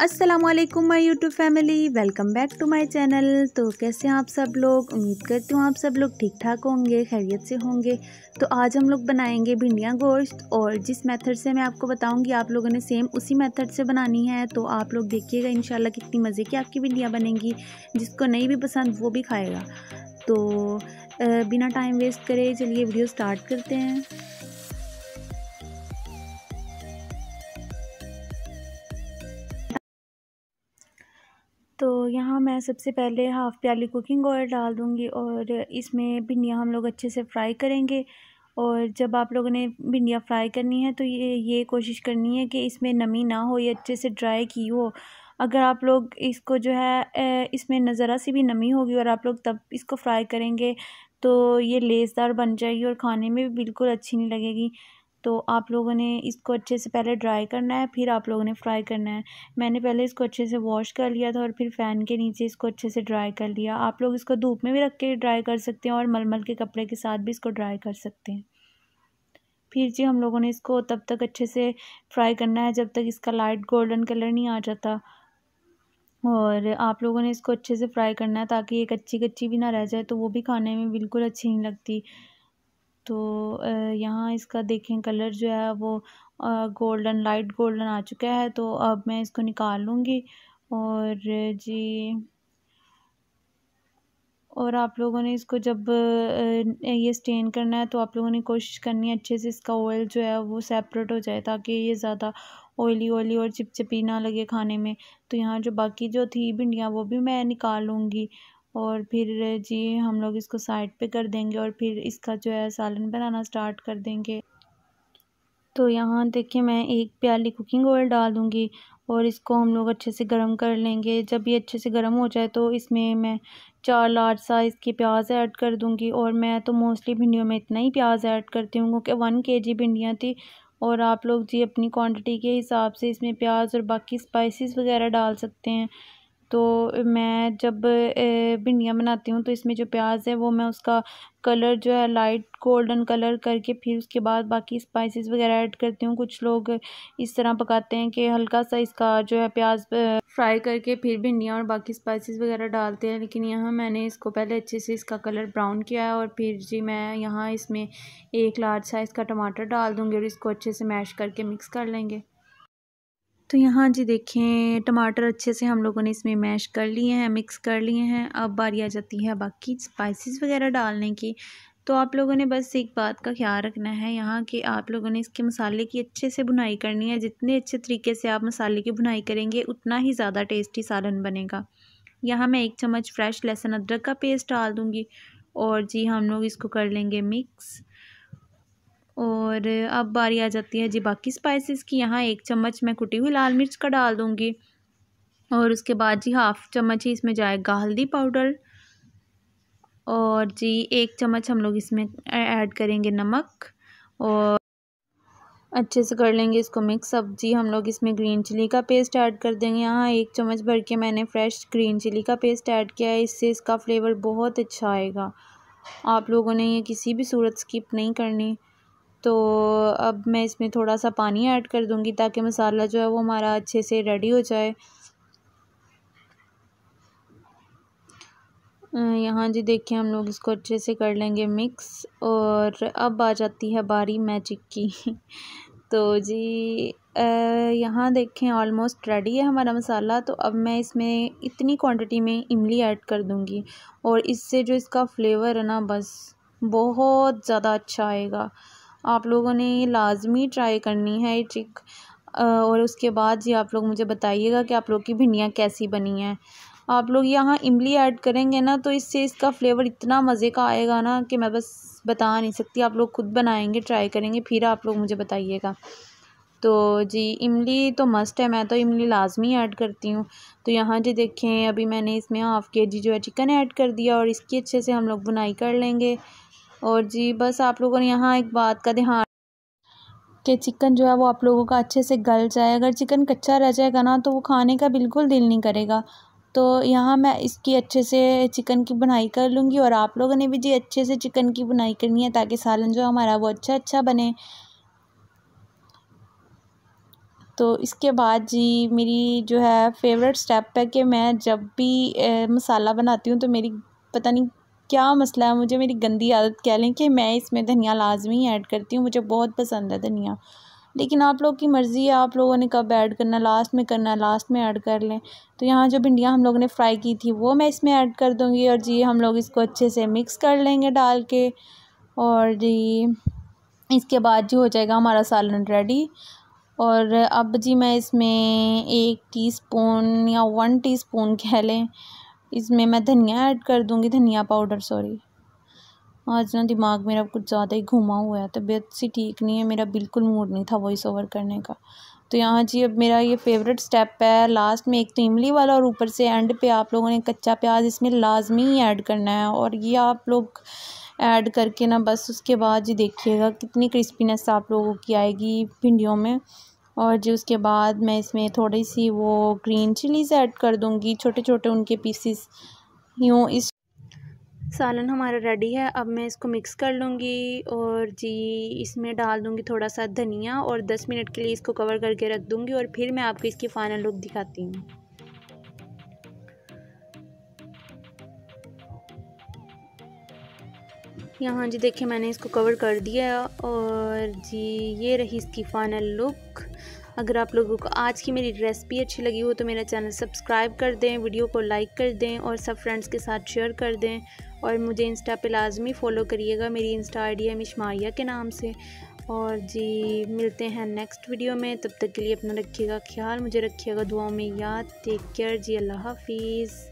Aslam my YouTube family. Welcome back to my channel. तो कैसे हैं आप सब लोग? उम्मीद करती हूँ आप सब लोग ठीक ठाक होंगे, खैरियत से होंगे। तो आज हम लोग बनाएँगे भिंडियाँ गोश्त और जिस मेथड से मैं आपको बताऊँगी, आप लोगों ने सेम उसी मेथड से बनानी है। तो आप लोग देखिएगा इन कितनी मज़े की आपकी भिंडियाँ बनेंगी। जिसको नहीं भी पसंद, वो भी खाएगा। तो बिना टाइम वेस्ट करे चलिए वीडियो स्टार्ट करते हैं। यहाँ मैं सबसे पहले हाफ़ प्याली कुकिंग ऑयल डाल दूँगी और इसमें भिंडियाँ हम लोग अच्छे से फ्राई करेंगे। और जब आप लोगों ने भिंडियाँ फ्राई करनी है तो ये ये कोशिश करनी है कि इसमें नमी ना हो, ये अच्छे से ड्राई की हो। अगर आप लोग इसको जो है इसमें नज़रा सी भी नमी होगी और आप लोग तब इसको फ्राई करेंगे तो ये लेसदार बन जाएगी और खाने में भी बिल्कुल अच्छी नहीं लगेगी। तो आप लोगों ने इसको अच्छे से पहले ड्राई करना है, फिर आप लोगों ने फ्राई करना है। मैंने पहले इसको अच्छे से वॉश कर लिया था और फिर फ़ैन के नीचे इसको अच्छे से ड्राई कर लिया। आप लोग इसको धूप में भी रख के ड्राई कर सकते हैं और मलमल के कपड़े के साथ भी इसको ड्राई कर सकते हैं। फिर जी हम लोगों ने इसको तब तक अच्छे से फ्राई करना है जब तक इसका लाइट गोल्डन कलर नहीं आ जाता। और आप लोगों ने इसको अच्छे से फ्राई करना है ताकि ये कच्ची कच्ची भी ना रह जाए तो वो भी खाने में बिल्कुल अच्छी नहीं लगती। तो यहाँ इसका देखें कलर जो है वो गोल्डन, लाइट गोल्डन आ चुका है तो अब मैं इसको निकाल लूँगी। और जी, और आप लोगों ने इसको जब ये स्टेन करना है तो आप लोगों ने कोशिश करनी है अच्छे से इसका ऑयल जो है वो सेपरेट हो जाए, ताकि ये ज़्यादा ऑयली ऑयली और चिपचिपी ना लगे खाने में। तो यहाँ जो बाकी जो थी भिंडियाँ, वो भी मैं निकाल लूँगी। और फिर जी, हम लोग इसको साइड पे कर देंगे और फिर इसका जो है सालन बनाना स्टार्ट कर देंगे। तो यहाँ देखिए मैं एक प्याली कुकिंग ऑयल डाल दूँगी और इसको हम लोग अच्छे से गर्म कर लेंगे। जब ये अच्छे से गर्म हो जाए तो इसमें मैं चार लार्ज साइज़ की प्याज ऐड कर दूँगी और मैं तो मोस्टली भिंडियों में इतना ही प्याज ऐड करती हूँ क्योंकि वन के जी भिंडियाँ थी और आप लोग जी अपनी क्वांटिटी के हिसाब से इसमें प्याज और बाकी स्पाइसेस वगैरह डाल सकते हैं। तो मैं जब भिंडियाँ बनाती हूँ तो इसमें जो प्याज है वो मैं उसका कलर जो है लाइट गोल्डन कलर करके फिर उसके बाद बाकी स्पाइसेस वगैरह ऐड करती हूँ। कुछ लोग इस तरह पकाते हैं कि हल्का सा इसका जो है प्याज फ्राई करके फिर भिंडियाँ और बाकी स्पाइसेस वगैरह डालते हैं। लेकिन यहाँ मैंने इसको पहले अच्छे से इसका कलर ब्राउन किया है और फिर जी मैं यहाँ इसमें एक लार्ज साइज़ का टमाटर डाल दूँगी और इसको अच्छे से मैश करके मिक्स कर लेंगे। तो यहाँ जी देखें, टमाटर अच्छे से हम लोगों ने इसमें मैश कर लिए हैं, मिक्स कर लिए हैं। अब बारी आ जाती है बाकी स्पाइसेस वगैरह डालने की। तो आप लोगों ने बस एक बात का ख्याल रखना है यहाँ कि आप लोगों ने इसके मसाले की अच्छे से बुनाई करनी है। जितने अच्छे तरीके से आप मसाले की बुनाई करेंगे, उतना ही ज़्यादा टेस्टी सालन बनेगा। यहाँ मैं एक चम्मच फ्रेश लहसुन अदरक का पेस्ट डाल दूँगी और जी हम लोग इसको कर लेंगे मिक्स और अब बारी आ जाती है जी बाकी स्पाइसेस की। यहाँ एक चम्मच मैं कुटी हुई लाल मिर्च का डाल दूँगी। और उसके बाद जी हाफ़ चम्मच ही इसमें जाएगा हल्दी पाउडर और जी एक चम्मच हम लोग इसमें ऐड करेंगे नमक। और अच्छे से कर लेंगे इसको मिक्स अब जी हम लोग इसमें ग्रीन चिली का पेस्ट ऐड कर देंगे। यहाँ एक चम्मच भर के मैंने फ्रेश ग्रीन चिली का पेस्ट ऐड किया है। इससे इसका फ्लेवर बहुत अच्छा आएगा। आप लोगों ने ये किसी भी सूरत स्किप नहीं करनी। तो अब मैं इसमें थोड़ा सा पानी ऐड कर दूँगी ताकि मसाला जो है वो हमारा अच्छे से रेडी हो जाए। यहाँ जी देखिए हम लोग इसको अच्छे से कर लेंगे मिक्स और अब आ जाती है बारी मैजिक की। तो जी यहाँ देखें ऑलमोस्ट रेडी है हमारा मसाला तो अब मैं इसमें इतनी क्वांटिटी में इमली ऐड कर दूँगी और इससे जो इसका फ्लेवर है ना बस, बहुत ज़्यादा अच्छा आएगा। आप लोगों ने ये लाज़मी ट्राई करनी है ये ट्रिक और उसके बाद जी आप लोग मुझे बताइएगा कि आप लोग की भिंडियाँ कैसी बनी हैं। आप लोग यहाँ इमली ऐड करेंगे ना तो इससे इसका फ्लेवर इतना मज़े का आएगा ना कि मैं बस बता नहीं सकती। आप लोग खुद बनाएँगे, ट्राई करेंगे, फिर आप लोग मुझे बताइएगा। तो जी, इमली तो मस्ट है, मैं तो इमली लाजमी ऐड करती हूँ। तो यहाँ जी देखें, अभी मैंने इसमें हाफ़ के जी जो है चिकन ऐड कर दिया और इसकी अच्छे से हम लोग बुनाई कर लेंगे। और जी बस आप लोगों ने यहाँ एक बात का ध्यान कि चिकन जो है वो आप लोगों का अच्छे से गल जाए। अगर चिकन कच्चा रह जाएगा ना तो वो खाने का बिल्कुल दिल नहीं करेगा। तो यहाँ मैं इसकी अच्छे से चिकन की बुनाई कर लूँगी और आप लोगों ने भी जी अच्छे से चिकन की बुनाई करनी है ताकि सालन जो हमारा वो अच्छा अच्छा बने। तो इसके बाद जी मेरी जो है फेवरेट स्टेप है कि मैं जब भी ए, मसाला बनाती हूँ तो मेरी पता नहीं क्या मसला है? मुझे मेरी गंदी आदत कह लें कि मैं इसमें धनिया लाजमी ऐड करती हूँ, मुझे बहुत पसंद है धनिया। लेकिन आप लोग की मर्ज़ी है, आप लोगों ने कब ऐड करना, लास्ट में करना, लास्ट में ऐड कर लें। तो यहाँ जो भिंडियाँ हम लोगों ने फ्राई की थी, वो मैं इसमें ऐड कर दूँगी और जी हम लोग इसको अच्छे से मिक्स कर लेंगे डाल के और जी इसके बाद जो हो जाएगा हमारा सालन रेडी। और अब जी मैं इसमें एक टीस्पून या वन टीस्पून कह लें इसमें मैं धनिया ऐड कर दूँगी, धनिया पाउडर सॉरी आज ना दिमाग मेरा कुछ ज़्यादा ही घुमा हुआ है, तबीयत सी ठीक नहीं है, मेरा बिल्कुल मूड नहीं था वॉइस ओवर करने का। तो यहाँ जी अब मेरा ये फेवरेट स्टेप है लास्ट में एक तो इमली वाला और ऊपर से एंड पे आप लोगों ने कच्चा प्याज इसमें लाजमी ही ऐड करना है और ये आप लोग ऐड करके ना बस उसके बाद जी देखिएगा कितनी क्रिस्पीनेस आप लोगों की आएगी भिंडियों में। और जी उसके बाद मैं इसमें थोड़ी सी वो ग्रीन चिलीज़ ऐड कर दूँगी। छोटे छोटे उनके पीसीस यूँ इस सालन हमारा रेडी है। अब मैं इसको मिक्स कर लूँगी और जी इसमें डाल दूँगी थोड़ा सा धनिया और दस मिनट के लिए इसको कवर करके रख दूँगी और फिर मैं आपको इसकी फ़ाइनल लुक दिखाती हूँ। यहाँ जी देखिए मैंने इसको कवर कर दिया और जी ये रही इसकी फ़ाइनल लुक अगर आप लोगों को आज की मेरी रेसिपी अच्छी लगी हो तो मेरा चैनल सब्सक्राइब कर दें, वीडियो को लाइक कर दें और सब फ्रेंड्स के साथ शेयर कर दें। और मुझे इंस्टा पे लाजमी फ़ॉलो करिएगा मेरी इंस्टा आई डी है के नाम से। और जी, मिलते हैं नेक्स्ट वीडियो में। तब तक के लिए अपना रखिएगा ख्याल, मुझे रखिएगा दुआओं में याद। टेक केयर जी अल्लाह हाफिज़।